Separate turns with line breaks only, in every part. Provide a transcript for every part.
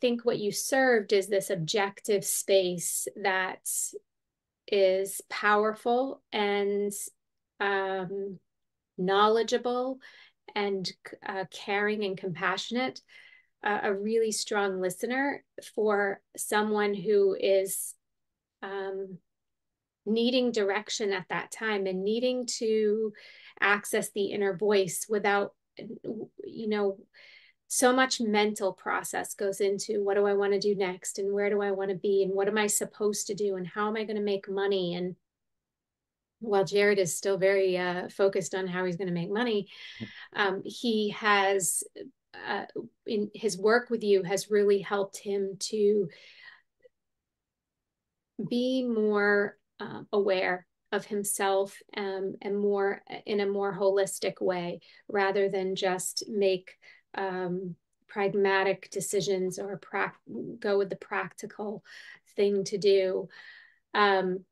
think what you served is this objective space that is powerful and um, knowledgeable and uh, caring and compassionate, uh, a really strong listener for someone who is um, needing direction at that time and needing to access the inner voice without, you know, so much mental process goes into what do I want to do next and where do I want to be and what am I supposed to do and how am I going to make money? And while Jared is still very uh, focused on how he's going to make money, um, he has uh, in his work with you has really helped him to be more uh, aware of himself um, and more in a more holistic way rather than just make um, pragmatic decisions or go with the practical thing to do. Um,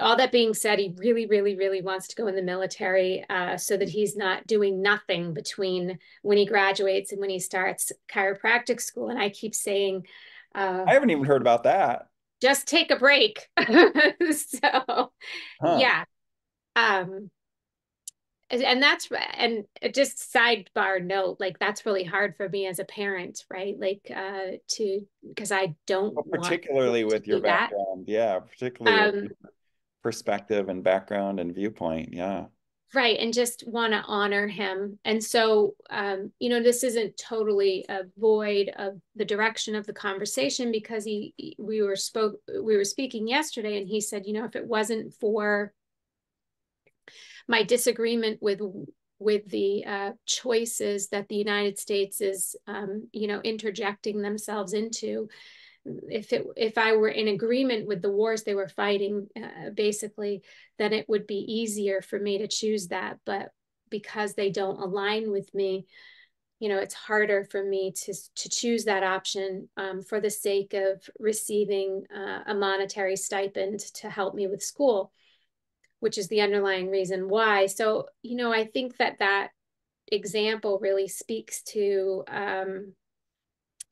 all that being said, he really, really, really wants to go in the military uh, so that he's not doing nothing between when he graduates and when he starts chiropractic school. And I keep saying,
uh, I haven't even heard about that.
Just take a break. so, huh. yeah. Um, and that's and just sidebar note like that's really hard for me as a parent right? Like uh to because i don't
well, particularly with your background that. yeah particularly um, perspective and background and viewpoint yeah.
Right and just want to honor him. And so um, you know this isn't totally a void of the direction of the conversation because he we were spoke we were speaking yesterday and he said you know if it wasn't for my disagreement with with the uh, choices that the United States is, um, you know, interjecting themselves into. If it if I were in agreement with the wars they were fighting, uh, basically, then it would be easier for me to choose that. But because they don't align with me, you know, it's harder for me to to choose that option um, for the sake of receiving uh, a monetary stipend to help me with school which is the underlying reason why. So, you know, I think that that example really speaks to um,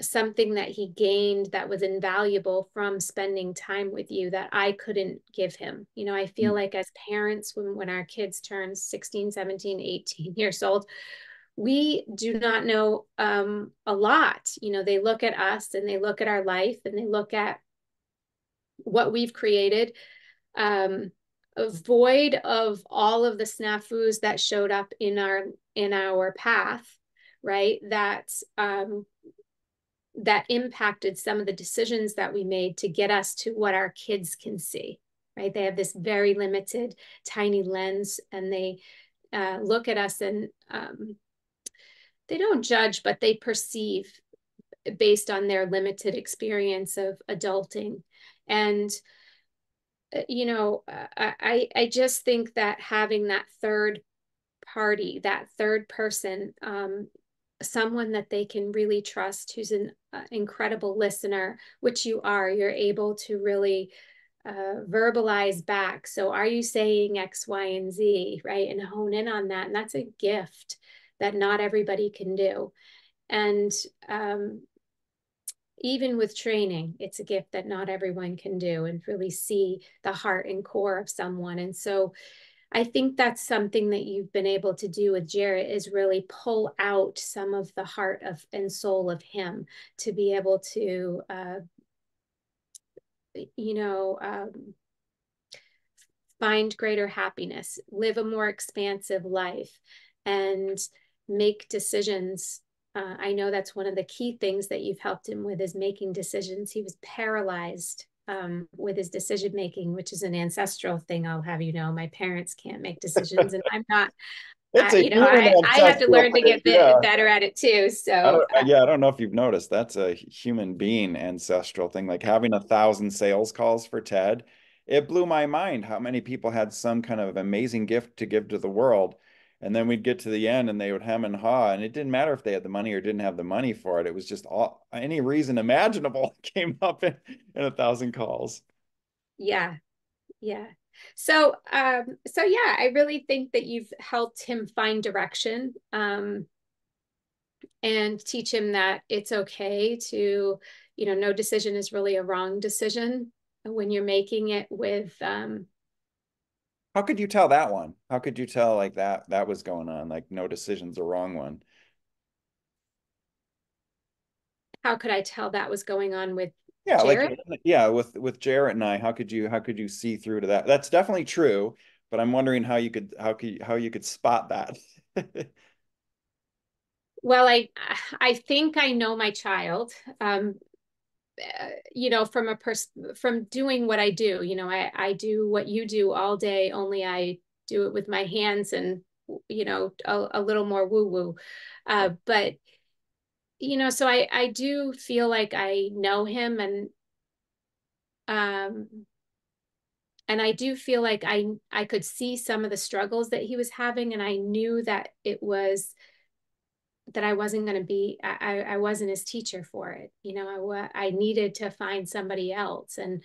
something that he gained that was invaluable from spending time with you that I couldn't give him. You know, I feel mm-hmm. like as parents, when, when our kids turn 16, 17, 18 years old, we do not know um, a lot. You know, they look at us and they look at our life and they look at what we've created. Um, void of all of the snafus that showed up in our in our path right? That um that impacted some of the decisions that we made to get us to what our kids can see right? They have this very limited tiny lens and they uh, look at us and um, they don't judge but they perceive based on their limited experience of adulting. And you know, uh, I I just think that having that third party, that third person, um, someone that they can really trust, who's an uh, incredible listener, which you are, you're able to really uh, verbalize back. So, are you saying X, Y, and Z, right? And hone in on that, and that's a gift that not everybody can do. And um, even with training, it's a gift that not everyone can do and really see the heart and core of someone. And so I think that's something that you've been able to do with Jarrett is really pull out some of the heart of and soul of him to be able to, uh, you know, um, find greater happiness, live a more expansive life, and make decisions uh, I know that's one of the key things that you've helped him with is making decisions. He was paralyzed um, with his decision making, which is an ancestral thing. I'll have you know, my parents can't make decisions, and I'm not. It's you know, I, I, have to learn to get yeah. better at it too. So
I uh, yeah, I don't know if you've noticed that's a human being ancestral thing. Like having a thousand sales calls for TED, it blew my mind how many people had some kind of amazing gift to give to the world and then we'd get to the end and they would hem and haw and it didn't matter if they had the money or didn't have the money for it. It was just all any reason imaginable came up in, in a thousand calls.
Yeah. Yeah. So um so yeah i really think that you've helped him find direction um and teach him that it's okay to, you know, no decision is really a wrong decision when you're making it with um
how could you tell that one? How could you tell like that that was going on? Like no decision's a wrong one.
How could i tell that was going on with
yeah Jarrett? like yeah with with jarrett and i how could you how could you see through to that? That's definitely true but i'm wondering how you could how could how you could spot that.
Well i i think i know my child um you know from a person from doing what i do you know i i do what you do all day only i do it with my hands and you know a, a little more woo woo uh, but you know so i i do feel like i know him and um and i do feel like i i could see some of the struggles that he was having and i knew that it was that I wasn't going to be, I, I wasn't his teacher for it. You know, I, I needed to find somebody else. And,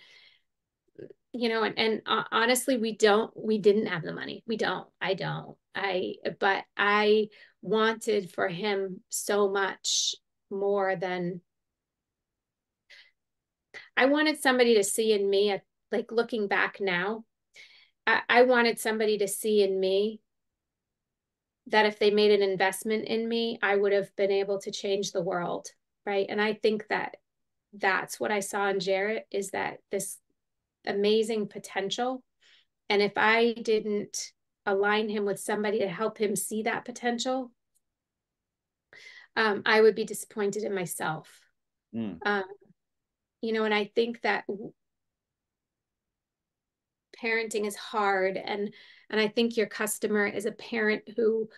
you know, and, and uh, honestly, we don't, we didn't have the money. We don't, I don't, I, but I wanted for him so much more than I wanted somebody to see in me, at like looking back now, I, I wanted somebody to see in me that if they made an investment in me, I would have been able to change the world. Right. And I think that that's what I saw in Jarrett is that this amazing potential. And if I didn't align him with somebody to help him see that potential, um, I would be disappointed in myself. Mm. Um, you know, and I think that parenting is hard and and I think your customer is a parent who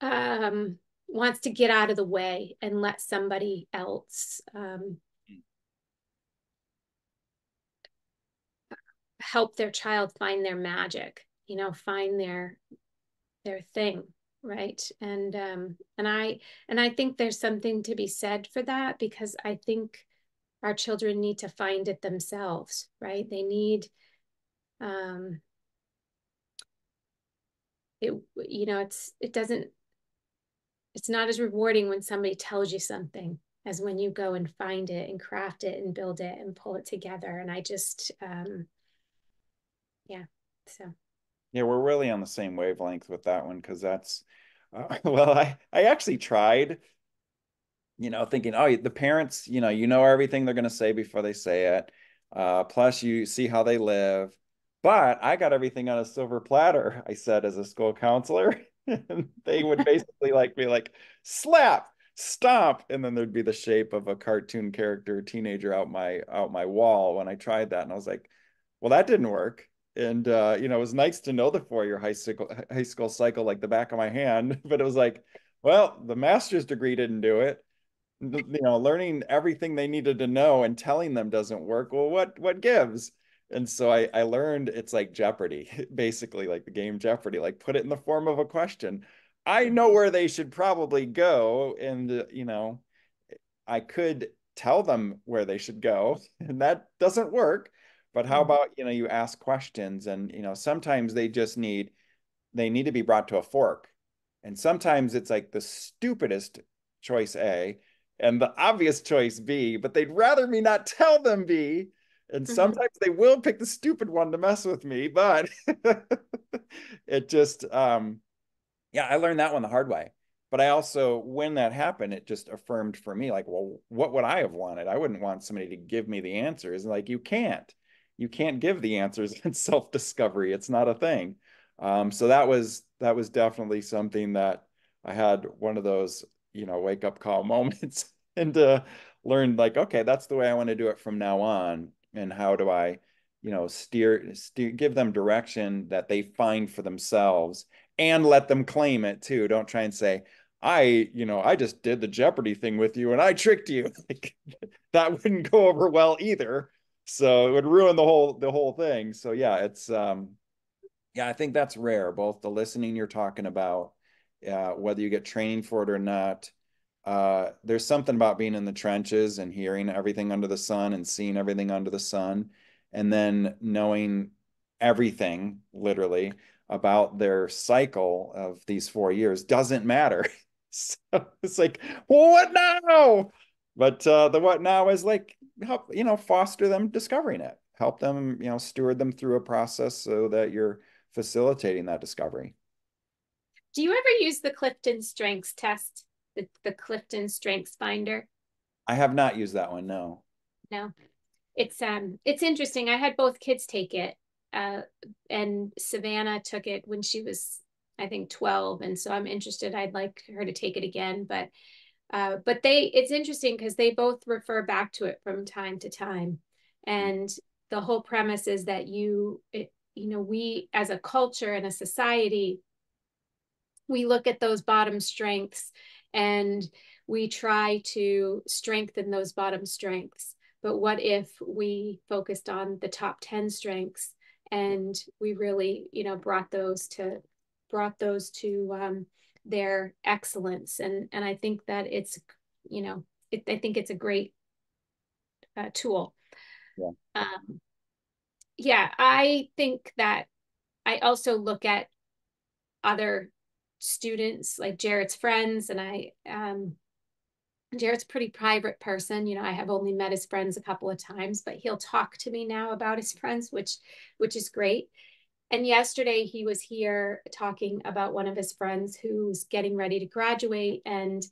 um, wants to get out of the way and let somebody else um, help their child find their magic, you know, find their their thing, right? And um, and I and I think there's something to be said for that because I think our children need to find it themselves, right? They need um it you know it's it doesn't it's not as rewarding when somebody tells you something as when you go and find it and craft it and build it and pull it together and i just um yeah so
yeah we're really on the same wavelength with that one because that's uh, well i i actually tried you know thinking oh the parents you know you know everything they're going to say before they say it uh, plus you see how they live but I got everything on a silver platter, I said as a school counselor. and they would basically like be like, slap, stomp. And then there'd be the shape of a cartoon character teenager out my out my wall when I tried that. And I was like, well, that didn't work. And uh, you know, it was nice to know the four-year high school high school cycle like the back of my hand, but it was like, well, the master's degree didn't do it you know learning everything they needed to know and telling them doesn't work well what what gives and so I, I learned it's like Jeopardy, basically like the game Jeopardy, like put it in the form of a question. I know where they should probably go. And, uh, you know, I could tell them where they should go, and that doesn't work. But how mm-hmm. about, you know, you ask questions and, you know, sometimes they just need, they need to be brought to a fork. And sometimes it's like the stupidest choice A and the obvious choice B, but they'd rather me not tell them B. And mm-hmm. sometimes they will pick the stupid one to mess with me but it just um yeah i learned that one the hard way. But i also when that happened it just affirmed for me like well what would i have wanted? I wouldn't want somebody to give me the answers. Like you can't. You can't give the answers in self-discovery. It's not a thing. Um, so that was that was definitely something that i had one of those you know wake up call moments and uh, learned like okay that's the way i want to do it from now on and how do I, you know, steer, steer, give them direction that they find for themselves and let them claim it too. Don't try and say, I, you know, I just did the Jeopardy thing with you and I tricked you. Like, that wouldn't go over well either. So it would ruin the whole the whole thing. So yeah, it's um yeah, I think that's rare, both the listening you're talking about, uh, whether you get training for it or not, uh, there's something about being in the trenches and hearing everything under the sun and seeing everything under the sun, and then knowing everything literally about their cycle of these four years doesn't matter. so it's like, well, what now? But uh, the what now is like help, you know, foster them discovering it, help them, you know, steward them through a process so that you're facilitating that discovery.
Do you ever use the Clifton Strengths test, the, the Clifton Strengths Finder?
I have not used that one. No.
No, it's um, it's interesting. I had both kids take it, uh, and Savannah took it when she was, I think, twelve, and so I'm interested. I'd like her to take it again, but, uh, but they, it's interesting because they both refer back to it from time to time, and the whole premise is that you, it, you know, we as a culture and a society we look at those bottom strengths and we try to strengthen those bottom strengths. But what if we focused on the top 10 strengths and we really, you know, brought those to brought those to um, their excellence. And and I think that it's, you know, it, I think it's a great uh, tool.
Yeah.
Um, yeah, I think that I also look at other students, like Jared's friends, and I um Jared's pretty private person. You know, I have only met his friends a couple of times, but he'll talk to me now about his friends, which which is great. And yesterday he was here talking about one of his friends who's getting ready to graduate and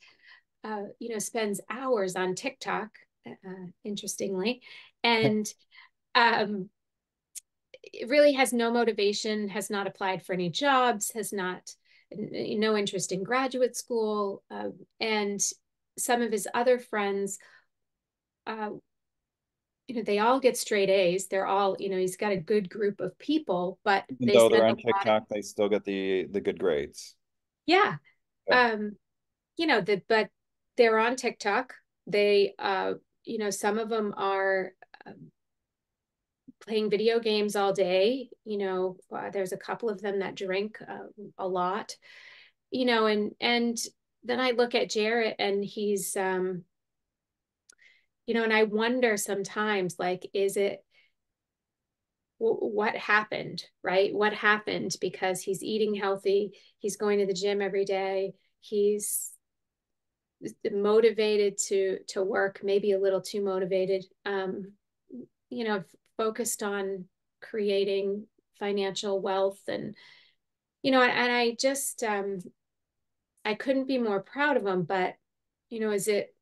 uh, you know spends hours on TikTok, uh, interestingly, and um, really has no motivation, has not applied for any jobs, has not no interest in graduate school. Uh, and some of his other friends, uh, you know, they all get straight A's. They're all, you know, he's got a good group of people, but
Even they though they're on TikTok, of, they still get the the good grades.
Yeah. yeah. Um, you know, the but they're on TikTok. They uh, you know, some of them are um, playing video games all day. You know, uh, there's a couple of them that drink uh, a lot. You know, and and then I look at Jarrett and he's um you know, and I wonder sometimes like is it what happened, right? What happened because he's eating healthy, he's going to the gym every day, he's motivated to to work, maybe a little too motivated. Um, you know, focused on creating financial wealth and you know and i just um i couldn't be more proud of him but you know is it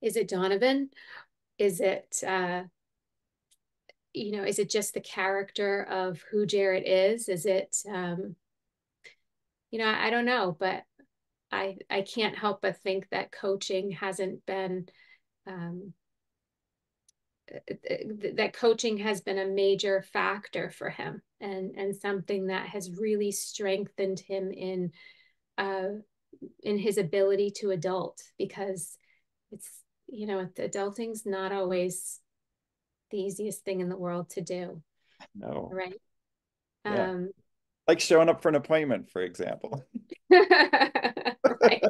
is it donovan? Is it uh you know is it just the character of who jarrett is? Is it um you know i don't know but i i can't help but think that coaching hasn't been um that coaching has been a major factor for him and and something that has really strengthened him in uh in his ability to adult because it's you know adulting's not always the easiest thing in the world to do.
No.
Right?
Yeah. um like showing up for an appointment for example.
Right.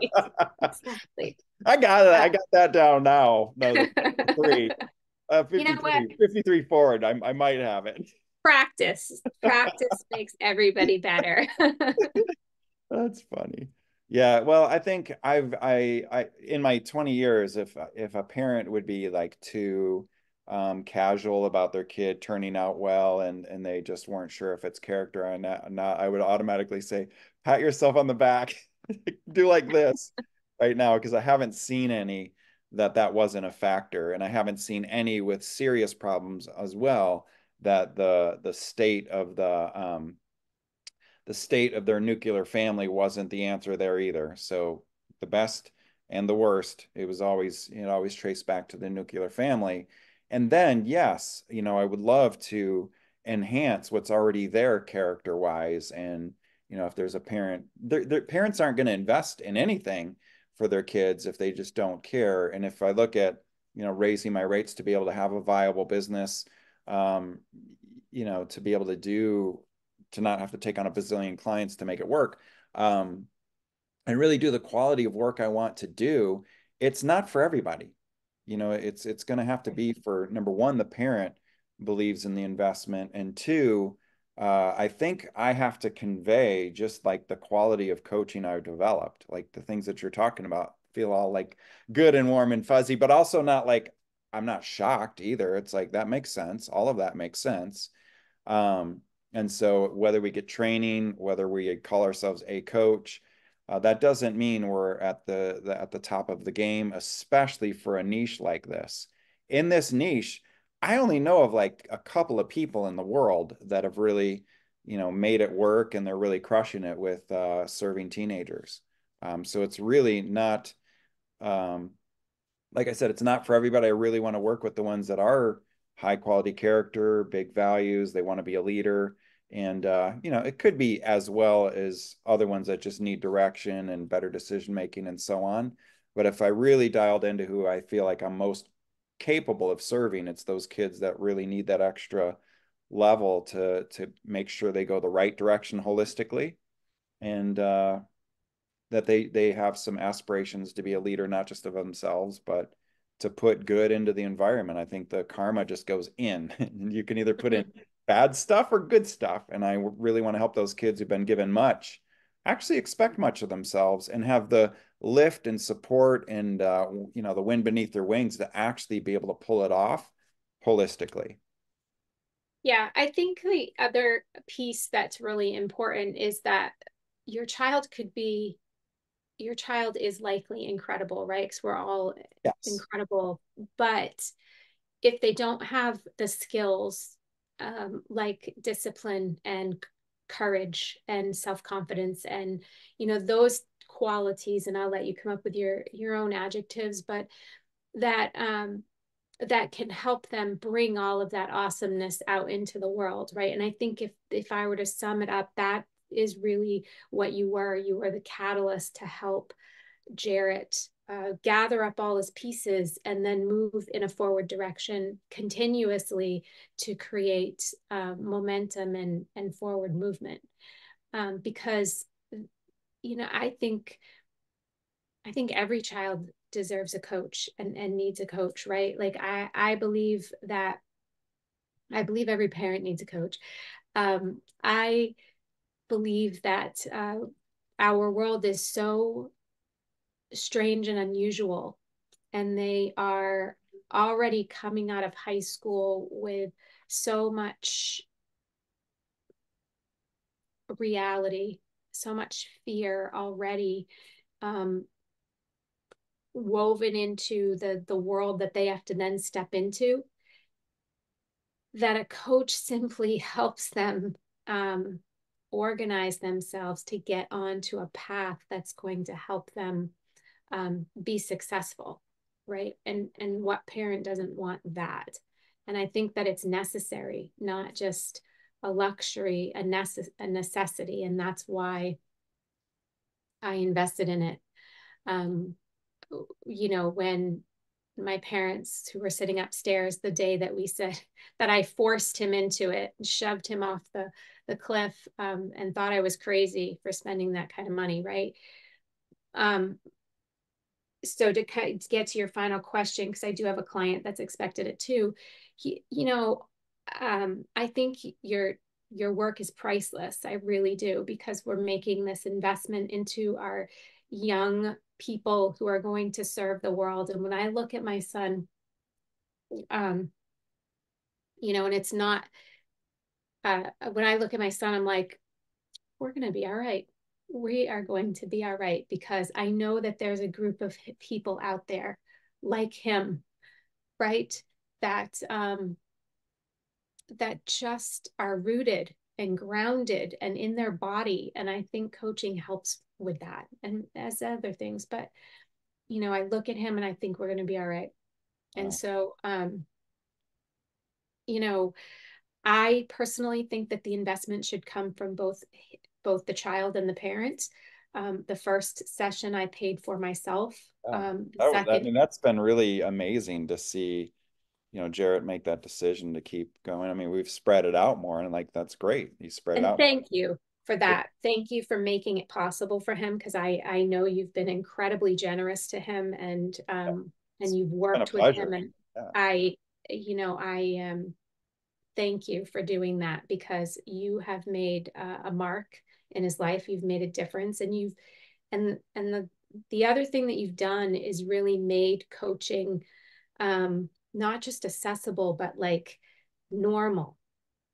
Exactly.
I got it. I got that down now. No three uh, 53, you know what? 53 forward. I, I might have it.
Practice. Practice makes everybody better.
That's funny. Yeah, well, I think I've I I in my 20 years, if if a parent would be like too um, casual about their kid turning out well and and they just weren't sure if it's character or not, not I would automatically say, pat yourself on the back, do like this right now because I haven't seen any that that wasn't a factor. And i haven't seen any with serious problems as well that the the state of the um the state of their nuclear family wasn't the answer there either. So the best and the worst it was always it always traced back to the nuclear family. And then yes you know i would love to enhance what's already there character wise and you know if there's a parent their, their parents aren't going to invest in anything for their kids if they just don't care. And if I look at, you know, raising my rates to be able to have a viable business, um, you know, to be able to do, to not have to take on a bazillion clients to make it work, um, and really do the quality of work I want to do, it's not for everybody. You know, it's it's going to have to be for number one, the parent believes in the investment, and two, uh, I think I have to convey just like the quality of coaching I've developed, like the things that you're talking about feel all like good and warm and fuzzy, but also not like I'm not shocked either. It's like that makes sense. All of that makes sense. Um, and so whether we get training, whether we call ourselves a coach, uh, that doesn't mean we're at the, the at the top of the game, especially for a niche like this. In this niche, I only know of like a couple of people in the world that have really, you know, made it work and they're really crushing it with uh, serving teenagers. Um, so it's really not, um, like I said, it's not for everybody. I really want to work with the ones that are high quality character, big values. They want to be a leader. And, uh, you know, it could be as well as other ones that just need direction and better decision making and so on. But if I really dialed into who I feel like I'm most capable of serving, it's those kids that really need that extra level to to make sure they go the right direction holistically and uh, that they they have some aspirations to be a leader not just of themselves but to put good into the environment. I think the karma just goes in. And you can either put in bad stuff or good stuff. And i really want to help those kids who've been given much actually expect much of themselves and have the lift and support and uh, you know the wind beneath their wings to actually be able to pull it off holistically
yeah i think the other piece that's really important is that your child could be your child is likely incredible, right? Because we're all yes. incredible. But if they don't have the skills um, like discipline and courage and self-confidence and you know those qualities and i'll let you come up with your your own adjectives but that um that can help them bring all of that awesomeness out into the world right and i think if if i were to sum it up that is really what you were. You were the catalyst to help Jarrett uh, gather up all his pieces and then move in a forward direction continuously to create uh, momentum and, and forward movement. Um, because, you know, I think, I think every child deserves a coach and, and needs a coach, right? Like I, I believe that, I believe every parent needs a coach. Um, I, believe that uh, our world is so strange and unusual, and they are already coming out of high school with so much reality, so much fear already um, woven into the the world that they have to then step into. That a coach simply helps them um, organize themselves to get onto a path that's going to help them um, be successful right and and what parent doesn't want that and i think that it's necessary not just a luxury a, necess- a necessity and that's why i invested in it um, you know when my parents who were sitting upstairs the day that we said that I forced him into it, and shoved him off the the cliff, um, and thought I was crazy for spending that kind of money, right? Um, so to, to get to your final question, because I do have a client that's expected it too. He, you know, um, I think your your work is priceless. I really do because we're making this investment into our young people who are going to serve the world. And when I look at my son, um, you know, and it's not, uh, when I look at my son, I'm like, we're going to be all right. We are going to be all right because I know that there's a group of people out there like him, right? That, um, that just are rooted and grounded and in their body. And I think coaching helps with that and as other things but you know i look at him and i think we're going to be all right and so um you know i personally think that the investment should come from both both the child and the parent um, the first session i paid for myself
yeah. um, that, second, I mean that's been really amazing to see you know Jarrett make that decision to keep going. I mean, we've spread it out more, and like that's great. You spread
and
it out.
Thank you for that. Thank you for making it possible for him because I I know you've been incredibly generous to him and um and you've worked with him and yeah. I you know I um thank you for doing that because you have made uh, a mark in his life. You've made a difference, and you've and and the the other thing that you've done is really made coaching um, not just accessible, but like normal,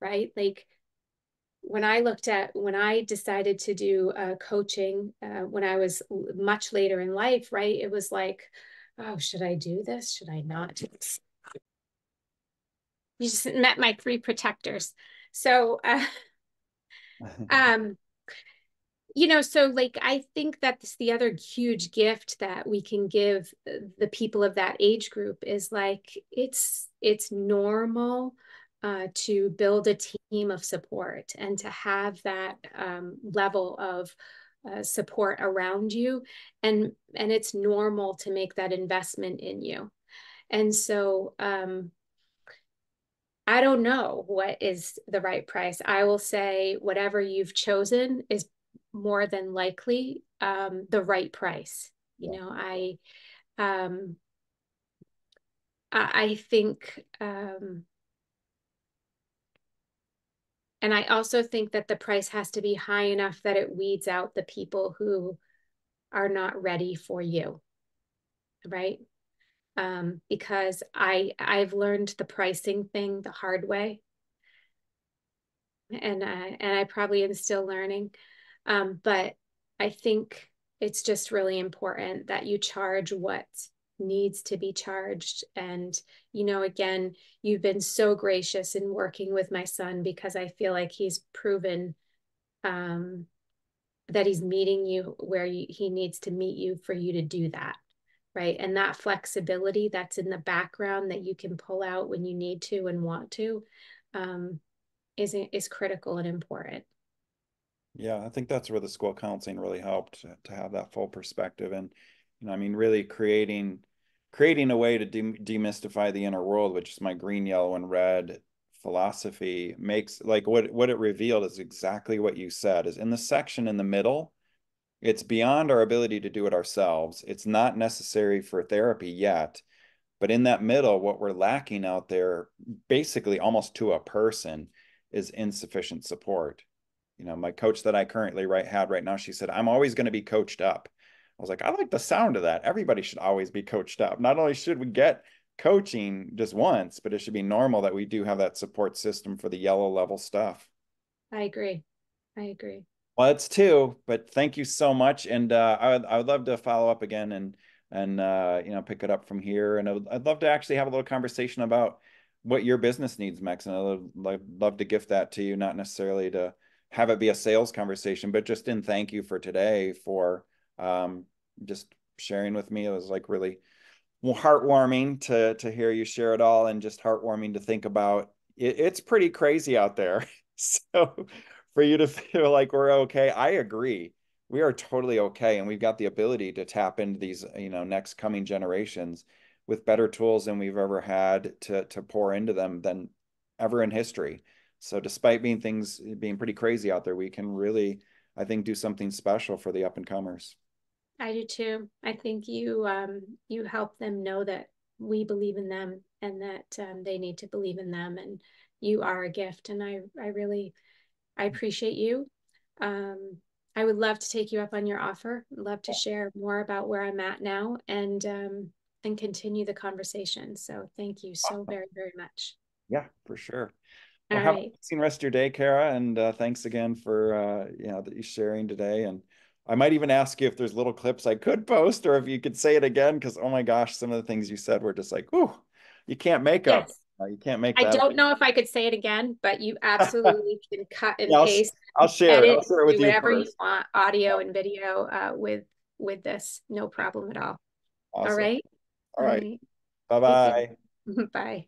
right? Like when I looked at when I decided to do uh, coaching uh, when I was much later in life, right? It was like, oh, should I do this? Should I not do this? You just met my three protectors. So, uh, um, you know, so like I think that's the other huge gift that we can give the people of that age group is like it's it's normal uh, to build a team of support and to have that um, level of uh, support around you and and it's normal to make that investment in you. And so um, i don't know what is the right price. I will say whatever you've chosen is more than likely um, the right price you know i um, I, I think um, and I also think that the price has to be high enough that it weeds out the people who are not ready for you. Right. Um, because I I've learned the pricing thing the hard way. And I and I probably am still learning. Um, but I think it's just really important that you charge what needs to be charged. And, you know, again, you've been so gracious in working with my son because I feel like he's proven um, that he's meeting you where you, he needs to meet you for you to do that. Right. And that flexibility that's in the background that you can pull out when you need to and want to um, is, is critical and important.
Yeah, I think that's where the school counseling really helped to have that full perspective. And you know, I mean, really creating creating a way to de- demystify the inner world, which is my green, yellow, and red philosophy, makes like what what it revealed is exactly what you said. Is in the section in the middle, it's beyond our ability to do it ourselves. It's not necessary for therapy yet. But in that middle, what we're lacking out there, basically almost to a person, is insufficient support. You know, my coach that I currently right had right now, she said, I'm always going to be coached up. I was like, I like the sound of that. Everybody should always be coached up. Not only should we get coaching just once, but it should be normal that we do have that support system for the yellow level stuff.
I agree. I agree.
Well, it's two, but thank you so much. And uh, I would I would love to follow up again and and uh, you know pick it up from here. And would, I'd love to actually have a little conversation about what your business needs, Max. And I'd love to gift that to you, not necessarily to have it be a sales conversation, but just in thank you for today for um, just sharing with me. It was like really heartwarming to to hear you share it all, and just heartwarming to think about. It, it's pretty crazy out there. so for you to feel like we're okay, I agree. We are totally okay, and we've got the ability to tap into these, you know, next coming generations with better tools than we've ever had to to pour into them than ever in history. So despite being things being pretty crazy out there, we can really, I think, do something special for the up and comers.
I do too. I think you um, you help them know that we believe in them and that um, they need to believe in them, and you are a gift. And I I really I appreciate you. Um, I would love to take you up on your offer. Love to share more about where I'm at now and um, and continue the conversation. So thank you so very very much.
Yeah, for sure. Well, All have right. a rest of your day, Kara, and uh, thanks again for uh, you know that you sharing today and. I might even ask you if there's little clips I could post or if you could say it again because oh my gosh, some of the things you said were just like, ooh, you can't make yes. up. Uh, you can't make.
I don't up. know if I could say it again, but you absolutely can cut and
yeah,
paste.
I'll, I'll share edit, it. I'll share it with
you. Whatever
you
want, audio and video, uh, with with this, no problem at all. Awesome. All right.
All right. Bye bye.
Bye.